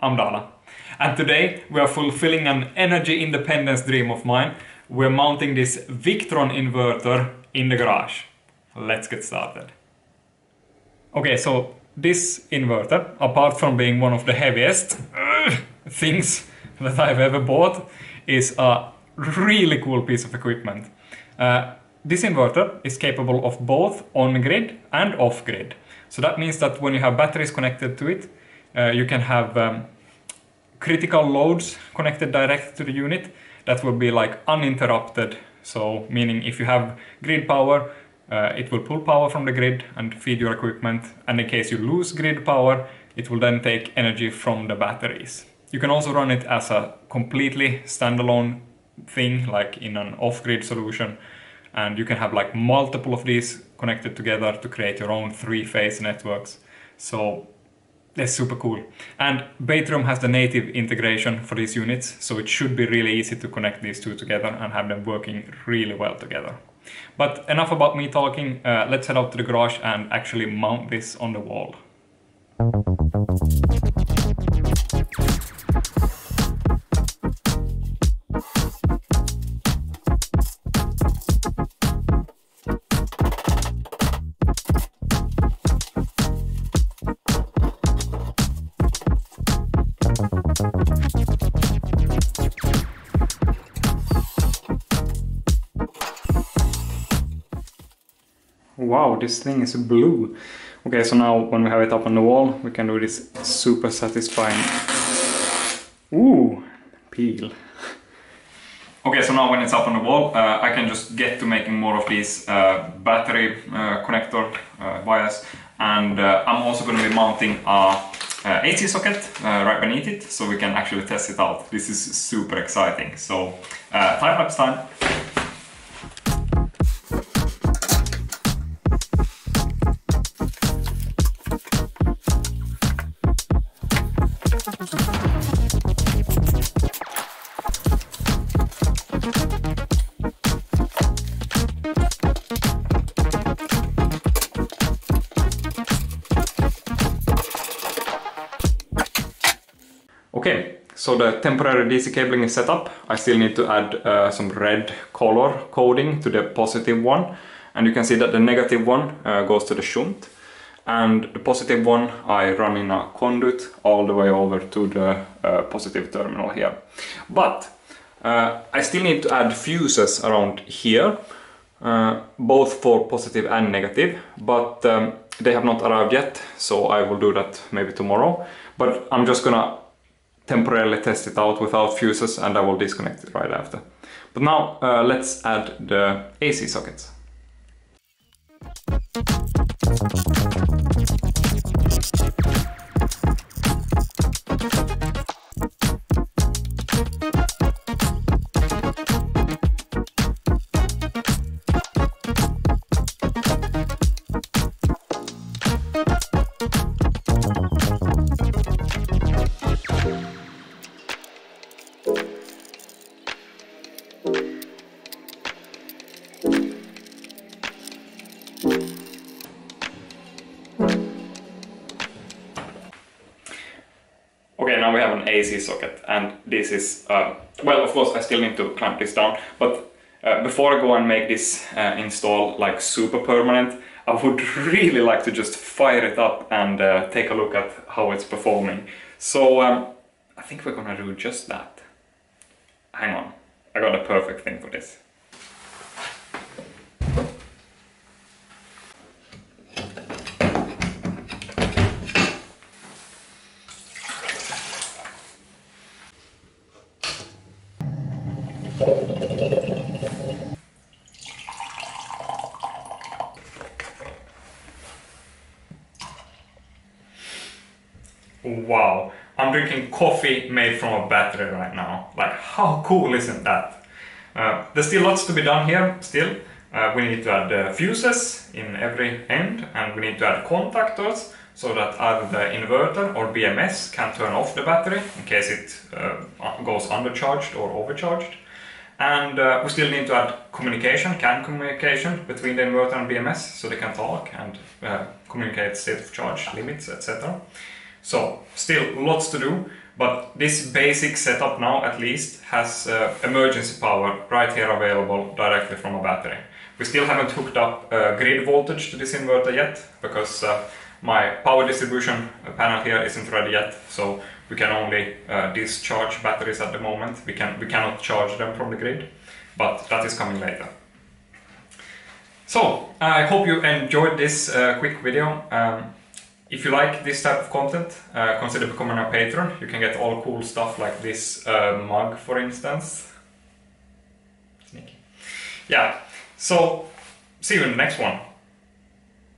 I'm Dala. And today we are fulfilling an energy independence dream of mine. We're mounting this Victron inverter in the garage. Let's get started. Okay, so this inverter, apart from being one of the heaviest uh, things that I've ever bought, is a really cool piece of equipment. Uh, this inverter is capable of both on-grid and off-grid. So that means that when you have batteries connected to it, you can have um, critical loads connected direct to the unit that will be like uninterrupted. So meaning if you have grid power, uh, it will pull power from the grid and feed your equipment. And in case you lose grid power, it will then take energy from the batteries. You can also run it as a completely standalone thing, like in an off-grid solution. And you can have like multiple of these connected together to create your own three-phase networks. So that's super cool. And Batrium has the native integration for these units, so it should be really easy to connect these two together and have them working really well together. But enough about me talking, uh, let's head out to the garage and actually mount this on the wall. Wow, this thing is blue. Okay, so now when we have it up on the wall, we can do this super satisfying... Ooh, peel. Okay, so now when it's up on the wall, uh, I can just get to making more of these uh, battery uh, connector uh, wires. And uh, I'm also going to be mounting a uh, AC socket right beneath it, so we can actually test it out. This is super exciting. So, time-lapse time. Okay, so the temporary DC cabling is set up. I still need to add uh, some red color coding to the positive one. And you can see that the negative one uh, goes to the shunt. And the positive one I run in a conduit all the way over to the uh, positive terminal here. But uh, I still need to add fuses around here, uh, both for positive and negative. But um, they have not arrived yet, so I will do that maybe tomorrow. But I'm just gonna temporarily test it out without fuses and I will disconnect it right after. But now uh, let's add the AC sockets. Okay, now we have an AC socket and this is, uh, well of course I still need to clamp this down, but uh, before I go and make this uh, install like super permanent, I would really like to just fire it up and uh, take a look at how it's performing. So um, I think we're gonna do just that. Hang on, I got a perfect thing for this. Wow, I'm drinking coffee made from a battery right now. Like, how cool isn't that? Uh, there's still lots to be done here, still. Uh, we need to add uh, fuses in every end and we need to add contactors so that either the inverter or BMS can turn off the battery in case it uh, goes undercharged or overcharged. And uh, we still need to add communication, CAN communication between the inverter and BMS so they can talk and uh, communicate state of charge limits, etc. So still lots to do, but this basic setup now at least has uh, emergency power right here available directly from a battery. We still haven't hooked up uh, grid voltage to this inverter yet because uh, my power distribution panel here isn't ready yet, so we can only uh, discharge batteries at the moment. We, can, we cannot charge them from the grid, but that is coming later. So, I hope you enjoyed this uh, quick video. Um, if you like this type of content, uh, consider becoming a patron. You can get all cool stuff like this uh, mug, for instance. Sneaky. Yeah, so see you in the next one.